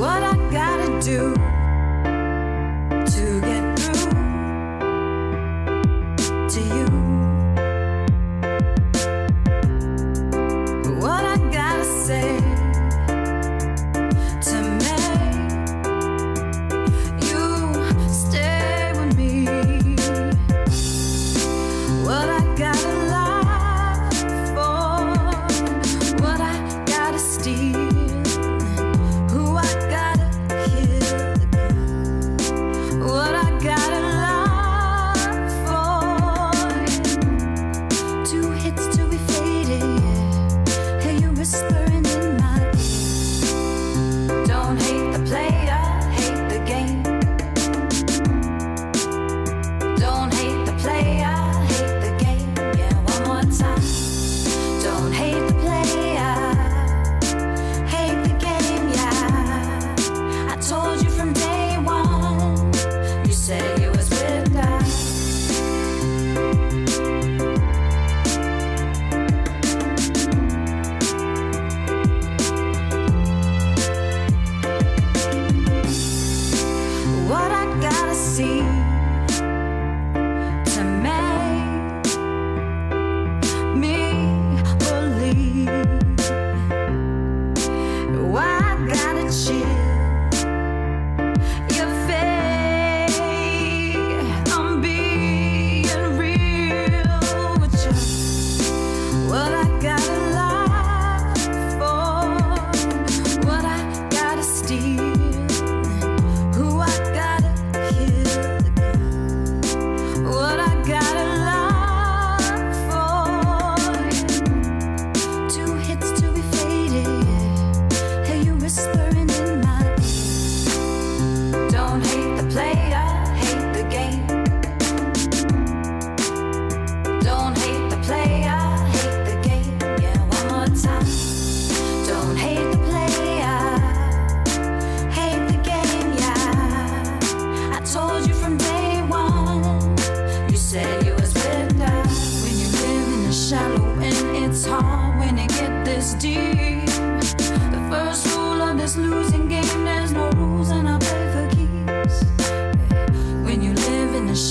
what I gotta do. got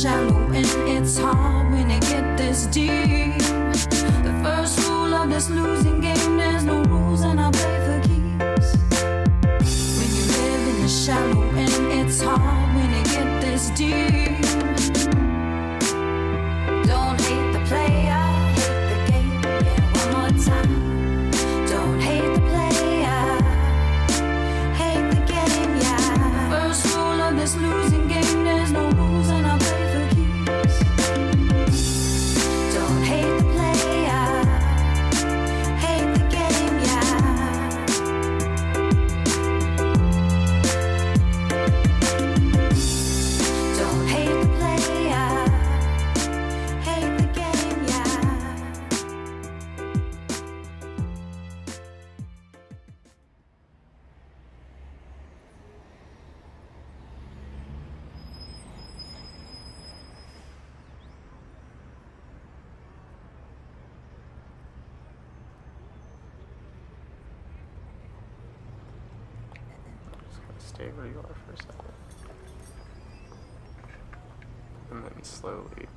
shallow and it's hard when you get this deep. The first rule of this losing game, there's no stay where you are for a second. And then slowly